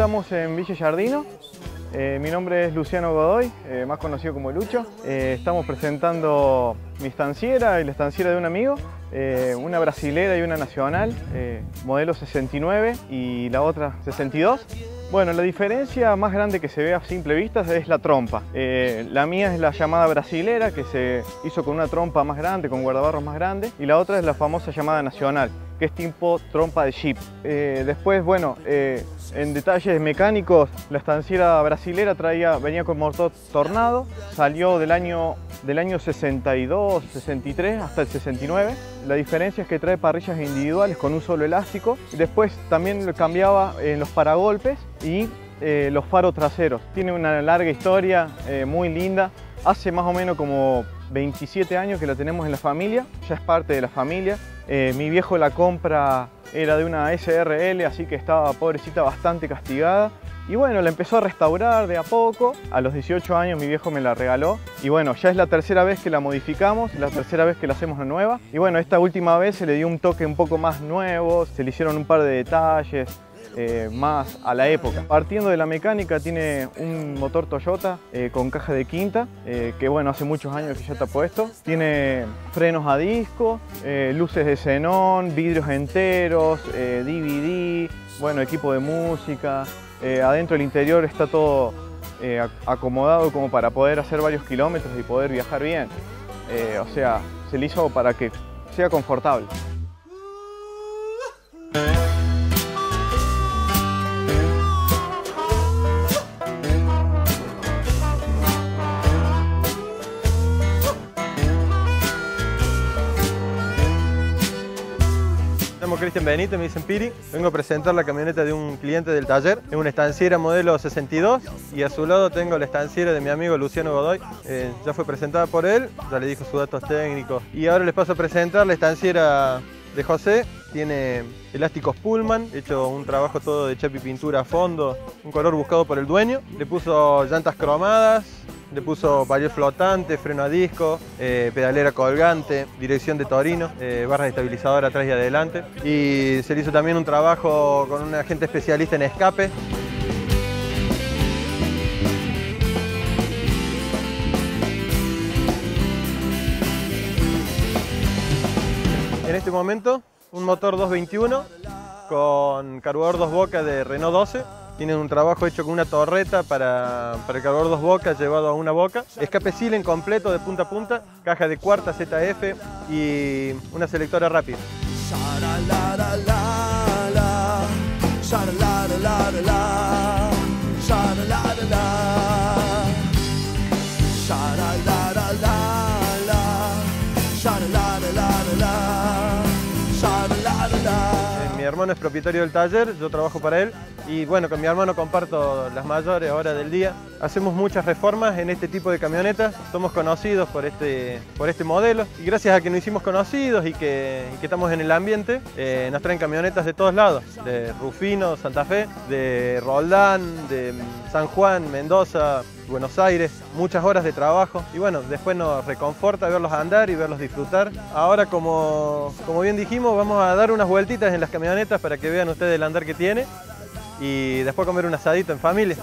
estamos en Villa Jardino. Eh, mi nombre es Luciano Godoy, eh, más conocido como Lucho. Eh, estamos presentando mi estanciera y la estanciera de un amigo, una brasilera y una nacional, modelo 69 y la otra 62. Bueno, la diferencia más grande que se ve a simple vista es la trompa. la mía es la llamada brasilera, que se hizo con una trompa más grande, con guardabarros más grande, y la otra es la famosa llamada nacional, que es tipo trompa de jeep. después, bueno, en detalles mecánicos, la estanciera brasilera traía, venía con motor Tornado, salió del año, del año 62, 63 hasta el 69. La diferencia es que trae parrillas individuales con un solo elástico. Después también cambiaba en los paragolpes y eh, los faros traseros. Tiene una larga historia, eh, muy linda. Hace más o menos como 27 años que la tenemos en la familia, ya es parte de la familia. Eh, mi viejo la compra era de una SRL, así que estaba pobrecita bastante castigada. Y bueno, la empezó a restaurar de a poco. A los 18 años mi viejo me la regaló. Y bueno, ya es la tercera vez que la modificamos, la tercera vez que la hacemos nueva. Y bueno, esta última vez se le dio un toque un poco más nuevo, se le hicieron un par de detalles, eh, más a la época. Partiendo de la mecánica tiene un motor Toyota eh, con caja de quinta, eh, que bueno, hace muchos años que ya está puesto. Tiene frenos a disco, luces de xenón, vidrios enteros, DVD, bueno, equipo de música. adentro del interior está todo acomodado como para poder hacer varios kilómetros y poder viajar bien. o sea, se le hizo para que sea confortable. Cristian Benito, me dicen Piri. Vengo a presentar la camioneta de un cliente del taller. Es una estanciera modelo 62 y a su lado tengo la estanciera de mi amigo Luciano Godoy. Eh, ya fue presentada por él, ya le dijo sus datos técnicos. Y ahora les paso a presentar la estanciera de José. Tiene elásticos Pullman, hecho un trabajo todo de chapa y pintura a fondo, un color buscado por el dueño. Le puso llantas cromadas, le puso varios flotante, freno a disco, eh, pedalera colgante, dirección de Torino, eh, barras estabilizadoras atrás y adelante. Y se le hizo también un trabajo con un agente especialista en escape. En este momento, un motor 221 con carburador dos bocas de Renault 12 tienen un trabajo hecho con una torreta para, para el dos bocas llevado a una boca. Escape silen completo de punta a punta, caja de cuarta ZF y una selectora rápida. Hermano es propietario del taller, yo trabajo para él y bueno, con mi hermano comparto las mayores horas del día. Hacemos muchas reformas en este tipo de camionetas, somos conocidos por este, por este modelo y gracias a que nos hicimos conocidos y que, estamos en el ambiente, eh, nos traen camionetas de todos lados, de Rufino, Santa Fe, de Roldán, de San Juan, Mendoza, Buenos Aires, muchas horas de trabajo y bueno, después nos reconforta verlos andar y verlos disfrutar. Ahora como, como bien dijimos, vamos a dar unas vueltitas en las camionetas para que vean ustedes el andar que tiene y después comer un asadito en familia.